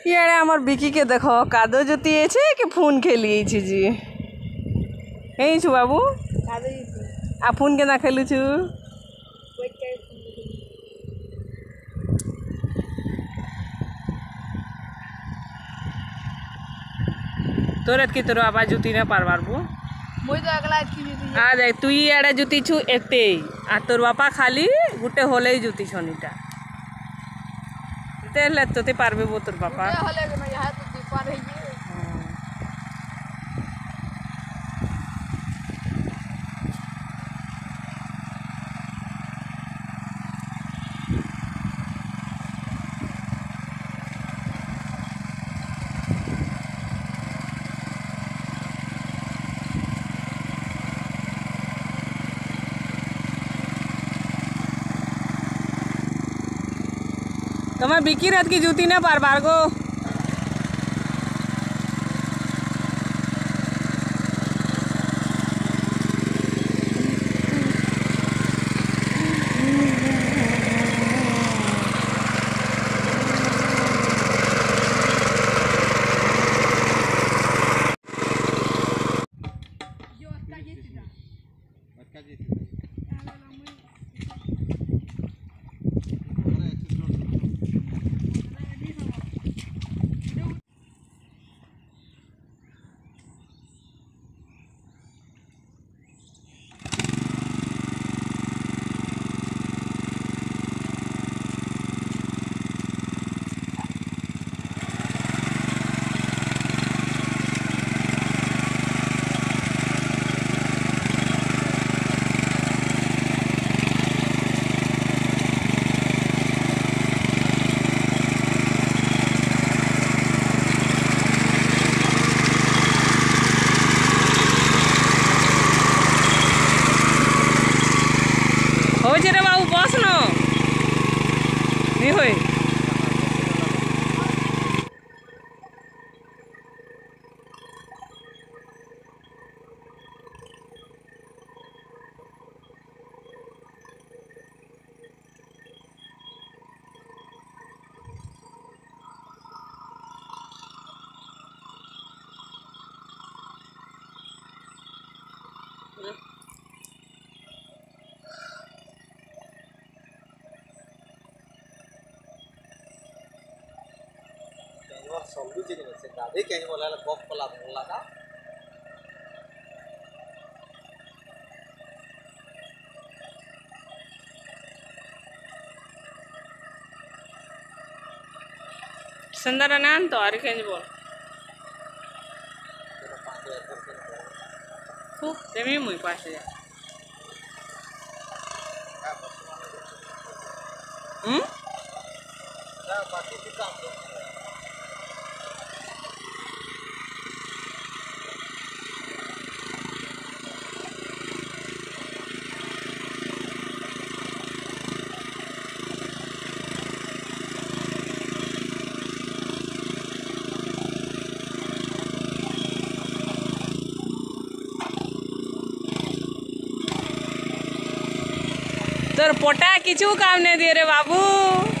ইয়ারে আমার বিকিকে দেখো কাদো कादो जोतिए छे कि फोन खेलिए छी जी यही छु बाबू आ फोन তোর কি তোর আবার জুতি না পারবার বু? মুই তুই এড়া জুতি ছু এতেই আর তোর বাপা খালি গোটে হলেই জুতি শনিটা তেলে তোতে পারবে বো তোর तो मैं बिकी रथ की जूती ना बार बार को। solve ചെയ്യുന്നത് അതേക്ക് അതിന് പോലെ ഗോപ്പല ഉള്ളതാ सुंदर अनान तो आर के बोल? खूब तेमी मुई पास जा हम्म? बाकी भी काम तोर पोटा किचू काम नहीं दे रे बाबू।